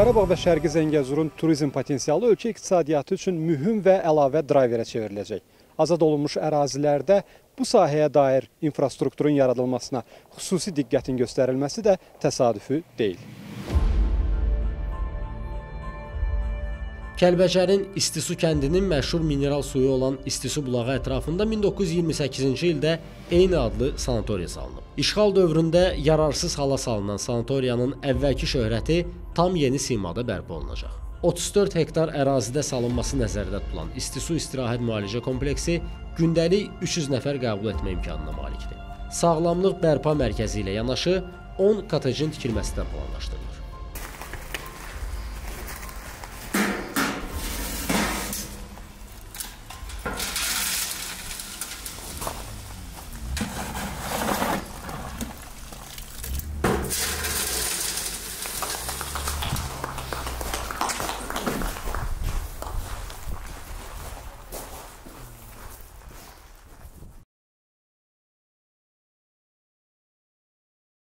Qarabağ və Şərqi Zəngəzurun turizm potensialı ölkə iqtisadiyyatı üçün mühüm və əlavə drayverə çevriləcək. Azad olunmuş ərazilərdə bu sahəyə dair infrastrukturun yaradılmasına xüsusi diqqətin göstərilməsi də təsadüfü deyil. Kəlbəcərin İstisu kəndinin məşhur mineral suyu olan İstisu bulağı ətrafında 1928-ci ildə eyni adlı sanatoriya salınıb. İşğal dövründə yararsız hala salınan sanatoriyanın əvvəlki şöhrəti tam yeni simada bərpa olunacaq. 34 hektar ərazidə salınması nəzərdə tutulan İstisu istirahət müalicə kompleksi gündəlik 300 nəfər qəbul etmə imkanına malikdir. Sağlamlıq bərpa mərkəzi ilə yanaşı 10 kotejin tikilməsi də planlaşdırılır.